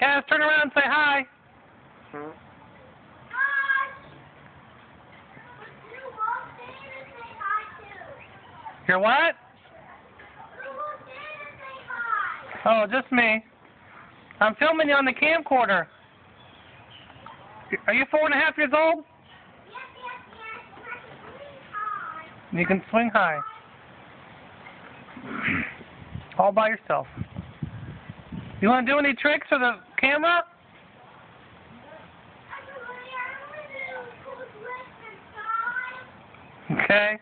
Kaz, turn around and say hi. Hi. You're what? Oh, just me. I'm filming you on the camcorder. Are you four and a half years old? Yes, yes, yes. You can swing high. All by yourself. You want to do any tricks for the camera? Okay.